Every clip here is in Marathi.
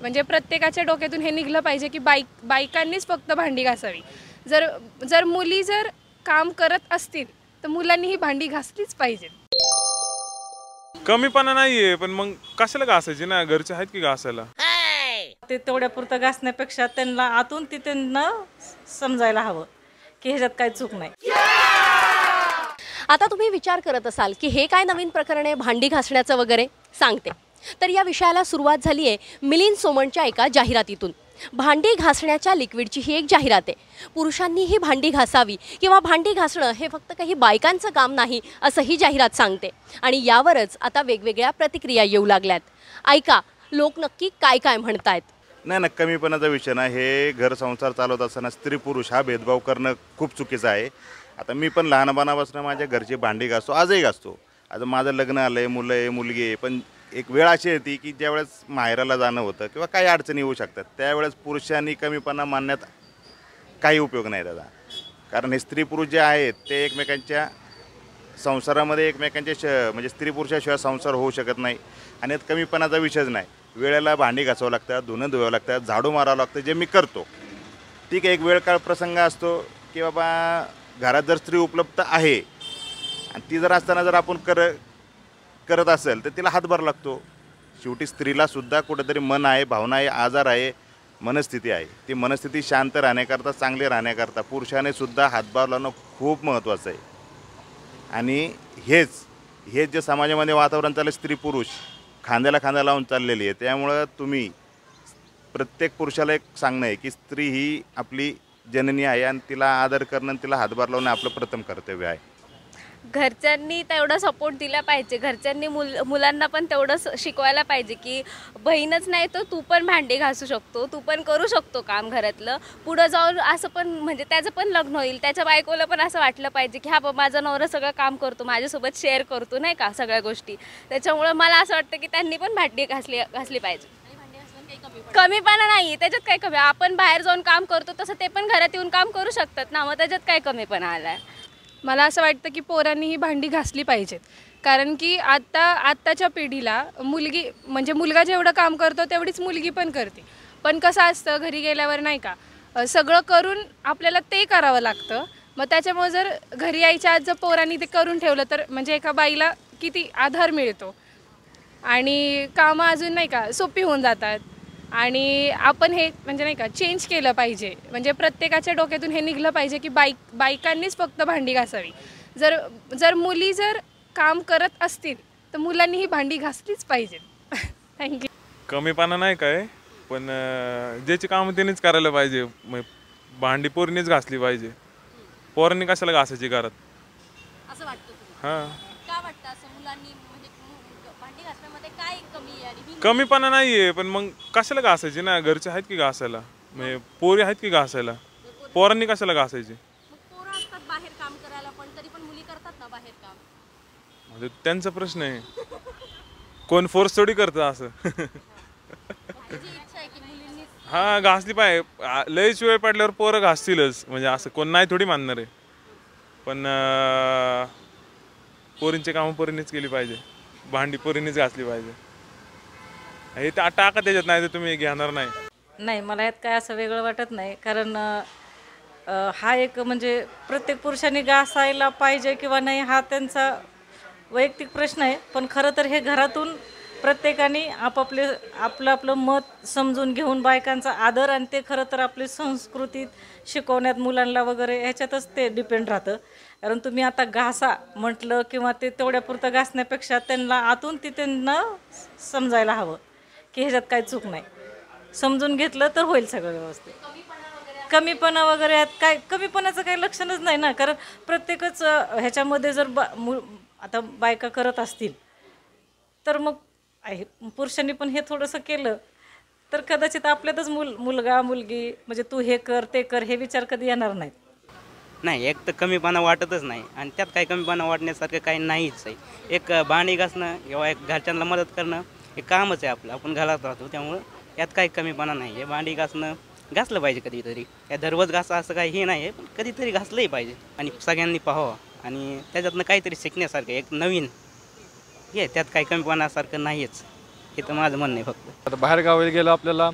म्हणजे प्रत्येकाच्या डोक्यातून हे निघलं पाहिजे की बाईक बायकांनीच फक्त भांडी घासावी. जर जर मुली जर काम करत असतील तर मुलांनी ही भांडी घासलीच पाहिजेत. कमीपणा नाहीये पण मग कशाला घासायची ना? घरचे आहेत की घासायला? ते तेवढ्या पुरतं घासण्यापेक्षा त्यांना आतून ते त्यांना समजायला हवं की ह्याच्यात काही चूक नाही. आता तुम्ही विचार करत असाल की हे काय नवीन प्रकरण आहे भांडी घासण्याचं वगैरे? सांगते. तर या विषयाला सुरुवात झाली आहे मिलिंद सोमणच्या एका जाहिरातीतून. भांडी घासण्याच्या लिक्विडची ही एक जाहिरात आहे. पुरुषांनी ही भांडी घासावी किंवा भांडी घासणं हे फक्त काही बायकांचं काम नाही असं ही जाहिरात सांगते. आणि यावरच आता वेगवेगळ्या प्रतिक्रिया येऊ लागल्यात. ऐका लोक नक्की काय काय म्हणतायत? नाही ना कमीपणाचा विषय ना हे घर संसार चालवत असताना स्त्री पुरुष हा भेदभाव करणं खूप चुकीचं आहे. आता मी पण लहानपणापासून माझ्या घरची भांडी घासतो आजही घासतो. आता माझं लग्न आलं आहे मुलं आहे मुलगी आहे पण एक वेळ अशी येते की ज्यावेळेस माहेराला जाणं होतं किंवा काही अडचणी येऊ शकतात त्यावेळेस पुरुषांनी कमीपणा मानण्यात काही उपयोग नाही त्याचा कारण हे स्त्री पुरुष जे आहेत ते एकमेकांच्या संसारामध्ये एकमेकांच्या श म्हणजे स्त्री पुरुषाशिवाय संसार होऊ शकत नाही आणि यात कमीपणाचा विषयच नाही. वेळेला भांडी घासावं लागतात धुणं धुवावं लागतात झाडू मारावं लागतं जे मी करतो. ठीक आहे एक वेळ काळ प्रसंग असतो की बाबा घरात जर स्त्री उपलब्ध आहे आणि ती जर असताना जर आपण कर करत असेल तर तिला हातभार लागतो. शेवटी स्त्रीलासुद्धा कुठेतरी मन आहे भावना आहे आजार आहे मनस्थिती आहे. ती मनस्थिती शांत राहण्याकरता चांगली राहण्याकरता पुरुषाने सुद्धा हातभार लावणं खूप महत्त्वाचं आहे. आणि हेच हेच जे समाजामध्ये वातावरण चाललं स्त्री पुरुष खांद्याला खांदा लावून चाललेली आहे. त्यामुळं तुम्ही प्रत्येक पुरुषाला एक सांगणं आहे की स्त्री ही आपली जननी आहे आणि तिला आदर करणं आणि तिला हातभार लावणं आपलं प्रथम कर्तव्य आहे. घरच्यांनी तेवढा सपोर्ट दिला पाहिजे. घरच्यांनी मुल मुलांना पण तेवढं शिकवायला पाहिजे की बहीणच नाही तर तू पण भांडी घासू शकतो तू पण करू शकतो काम घरातलं. पुढं जाऊन असं पण म्हणजे त्याचं पण लग्न होईल त्याच्या बायकोला पण असं वाटलं पाहिजे की हा बा माझा नवरा सगळं काम करतो माझ्यासोबत शेअर करतो नाही का सगळ्या गोष्टी. त्याच्यामुळं मला असं वाटतं की त्यांनी पण भांडी घासली घासली पाहिजे. कमीपणा नाही त्याच्यात काय कमी? आपण बाहेर जाऊन काम करतो तसं ते पण घरात येऊन काम करू शकतात ना मग त्याच्यात काय कमीपणा आलाय? मला असं वाटतं की पोरांनी ही भांडी घासली पाहिजेत. कारण की आत्ता आत्ताच्या पिढीला मुलगी म्हणजे मुलगा जेवढं काम करतो तेवढीच मुलगी पण करते. पण कसं असतं घरी गेल्यावर नाही का सगळं करून आपल्याला ते करावं लागतं. मग त्याच्यामुळे जर घरी यायच्या आज जर पोरांनी ते करून ठेवलं तर म्हणजे एका बाईला किती आधार मिळतो. आणि कामं अजून नाही का सोपी होऊन जातात. आणि आपण हे म्हणजे नाही का चेंज केलं पाहिजे. म्हणजे प्रत्येकाच्या डोक्यातून हे निघलं पाहिजे की बाईक बायकांनीच फक्त भांडी घासावी. जर जर मुली जर काम करत असतील तर मुलांनी ही भांडी घासलीच पाहिजेत थँक्यू कमीपणा नाही काय पण ज्याची कामं त्यांनीच करायला पाहिजे. भांडी पोरीनेच घासली पाहिजे. पोरांनी कशाला घासायची घरात? असं वाटतं तुम्हाला? हां. का वाटतं असं मुलांनी काय कमी आहे कमीपणा नाहीये पण मग कशाला घासायची ना? घरचे आहेत की घासायला? म्हणजे पोरी आहेत की घासायला? पोरांनी कशाला घासायची? मग पोरं असतात बाहेर काम करायला पण तरी पण मुली करतात ना बाहेर काम? म्हणजे त्यांचा प्रश्न आहे. कोण फोर्स थोडी करतं असं. माझी इच्छा आहे की मुलींनी हा घासली पाहिजे आ- लयच वेळ पडल्यावर पोरं घासतीलच. म्हणजे असं कोण नाही थोडी मानणार आहे. पण अं, पोरींचे कामं पोरींनीच केली पाहिजे. भांडी घासली पाहिजे. हे तर टाका त्याच्यात नाही तर तुम्ही घेणार नाही. नाही मला यात काय असं वेगळं वाटत नाही. कारण अ, हा एक म्हणजे प्रत्येक पुरुषांनी घासायला पाहिजे किंवा नाही हा त्यांचा वैयक्तिक प्रश्न आहे. पण खरं तर हे घरातून प्रत्येकाने आपापले आपलं आपलं मत समजून घेऊन बायकांचा आदर आणि ते खरं तर आपली संस्कृतीत शिकवण्यात मुलांना वगैरे ह्याच्यातच ते डिपेंड राहतं. कारण तुम्ही आता घासा म्हटलं किंवा ते तेवढ्यापुरतं घासण्यापेक्षा त्यांना आतून ते त्यांना समजायला हवं की ह्याच्यात काही चूक नाही. समजून घेतलं तर होईल सगळं व्यवस्थित. कमीपणा वगैरे यात काय कमीपणाचं काही लक्षणच नाही ना. कारण प्रत्येकच ह्याच्यामध्ये जर बा मु आता बायका करत असतील तर मग आहे. पुरुषांनी पण हे थोडंसं केलं. तर कदाचित आपल्यातच मुल मुलगा मुलगी म्हणजे तू हे कर ते कर हे विचार कधी येणार नाहीत? नाही एक तर कमीपणा वाटतच नाही आणि त्यात काही कमीपणा वाटण्यासारखं काही नाहीच आहे. एक भांडी घासणं किंवा एक घरच्यांना मदत करणं हे कामच आहे आपलं. आपण घालत राहतो त्यामुळं यात काही कमीपणा नाही आहे. भांडी घासणं घासलं पाहिजे कधीतरी. या दररोज घासा असं काही हे नाही आहे पण कधीतरी घासलंही पाहिजे आणि सगळ्यांनी पाहावं आणि त्याच्यातनं काहीतरी शिकण्यासारखं एक नवीन हे त्यात काही कमीपणासारखं नाहीच. हे तर माझं म्हणणं आहे फक्त. आता बाहेर गावी गेलं आपल्याला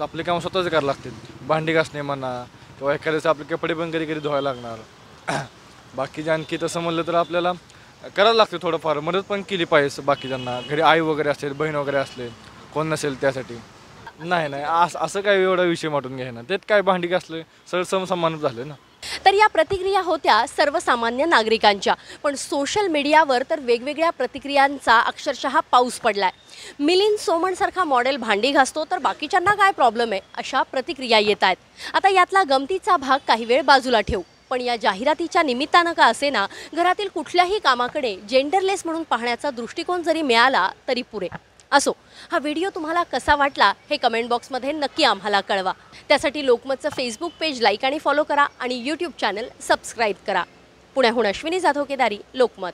आपले काम स्वतःच करावं लागतील. भांडी घासणे म्हणा किंवा एखाद्याचं आपले कपडे पण कधी कधी धुवायला लागणार. बाकीचे आणखी तसं म्हणलं तर आपल्याला करायला लागते थोडंफार. मदत पण केली पाहिजे बाकीच्यांना. घरी आई वगैरे असेल बहीण वगैरे असले कोण नसेल त्यासाठी. नाही नाही. असं असं काय एवढा विषय वाटून घ्यायना त्यात काय भांडी घासले? सर समसमानच झालं ना. तर या प्रतिक्रिया होत्या सर्वसामान्य नागरिकांच्या. पण सोशल मीडियावर तर वेगवेगळ्या प्रतिक्रियांचा अक्षरशः पाऊस पडला आहे मिलिंद सोमणसारखा मॉडेल भांडी घासतो तर बाकीच्यांना काय प्रॉब्लेम आहे? अशा प्रतिक्रिया येत आहेत. आता यातला गमतीचा भाग काही वेळ बाजूला ठेवू. पण या जाहिरातीच्या निमित्तानं का असेना घरातील कुठल्याही कामाकडे जेंडरलेस म्हणून पाहण्याचा दृष्टिकोन जरी मिळाला तरी पुरे. असो. हा व्हिडिओ तुम्हाला कसा वाटला हे कमेंट बॉक्समध्ये नक्की आम्हाला कळवा. त्यासाठी लोकमतचं फेसबुक पेज लाईक आणि फॉलो करा आणि यूट्यूब चॅनल सबस्क्राईब करा. पुण्याहून अश्विनी जाधव केदारी लोकमत.